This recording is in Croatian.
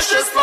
Više smo